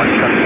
1717